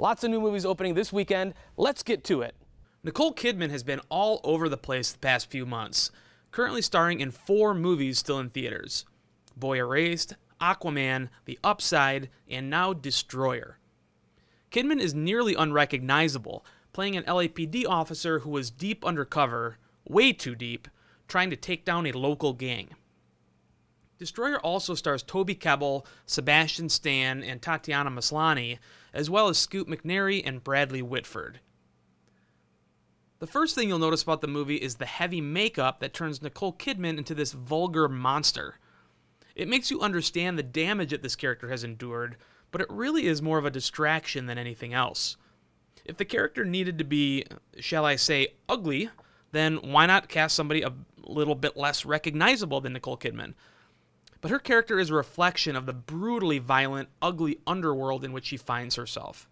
Lots of new movies opening this weekend. Let's get to it. Nicole Kidman has been all over the place the past few months, currently starring in four movies still in theaters Boy Erased, Aquaman, The Upside, and now Destroyer. Kidman is nearly unrecognizable, playing an LAPD officer who was deep undercover, way too deep, trying to take down a local gang. Destroyer also stars Toby Kebbell, Sebastian Stan, and Tatiana Maslany, as well as Scoot McNairy and Bradley Whitford. The first thing you'll notice about the movie is the heavy makeup that turns Nicole Kidman into this vulgar monster. It makes you understand the damage that this character has endured, but it really is more of a distraction than anything else. If the character needed to be, shall I say, ugly, then why not cast somebody a little bit less recognizable than Nicole Kidman? But her character is a reflection of the brutally violent, ugly underworld in which she finds herself.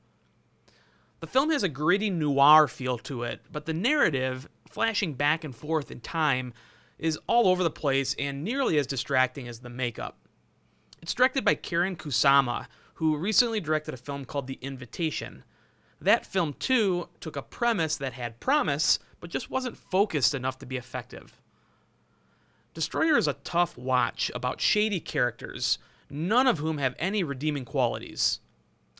The film has a gritty noir feel to it, but the narrative, flashing back and forth in time, is all over the place and nearly as distracting as the makeup. It's directed by Karyn Kusama, who recently directed a film called The Invitation. That film, too, took a premise that had promise, but just wasn't focused enough to be effective. Destroyer is a tough watch about shady characters, none of whom have any redeeming qualities.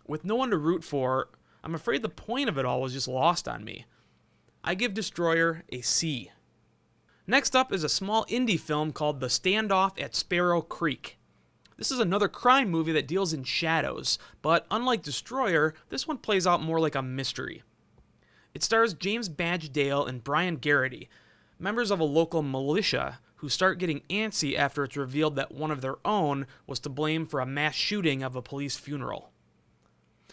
With no one to root for, I'm afraid the point of it all was just lost on me. I give Destroyer a C. Next up is a small indie film called The Standoff at Sparrow Creek. This is another crime movie that deals in shadows, but unlike Destroyer, this one plays out more like a mystery. It stars James Badge Dale and Brian Geraghty, members of a local militia who start getting antsy after it's revealed that one of their own was to blame for a mass shooting of a police funeral.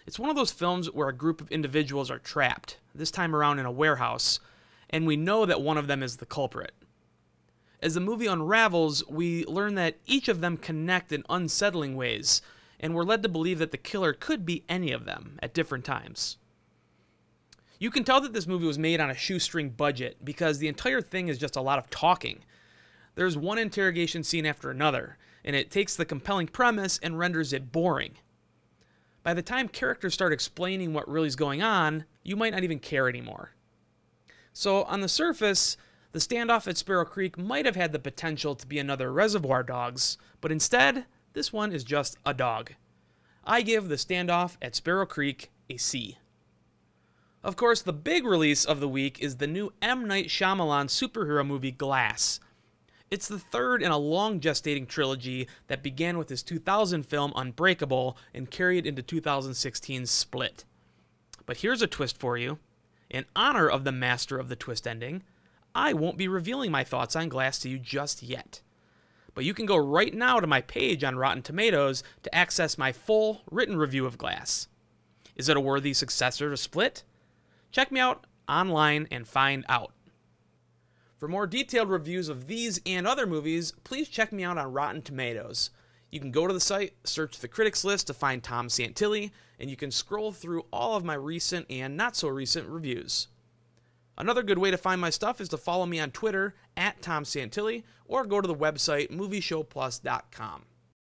It's one of those films where a group of individuals are trapped, this time around in a warehouse, and we know that one of them is the culprit. As the movie unravels, we learn that each of them connect in unsettling ways, and we're led to believe that the killer could be any of them at different times. You can tell that this movie was made on a shoestring budget because the entire thing is just a lot of talking. There's one interrogation scene after another, and it takes the compelling premise and renders it boring. By the time characters start explaining what really is going on, you might not even care anymore. So, on the surface, the standoff at Sparrow Creek might have had the potential to be another Reservoir Dogs, but instead, this one is just a dog. I give the standoff at Sparrow Creek a C. Of course, the big release of the week is the new M. Night Shyamalan superhero movie Glass. It's the third in a long gestating trilogy that began with his 2000 film Unbreakable and carried into 2016's Split. But here's a twist for you. In honor of the master of the twist ending, I won't be revealing my thoughts on Glass to you just yet. But you can go right now to my page on Rotten Tomatoes to access my full written review of Glass. Is it a worthy successor to Split? Check me out online and find out. For more detailed reviews of these and other movies, please check me out on Rotten Tomatoes. You can go to the site, search the critics list to find Tom Santilli, and you can scroll through all of my recent and not so recent reviews. Another good way to find my stuff is to follow me on Twitter at Tom Santilli or go to the website movieshowplus.com.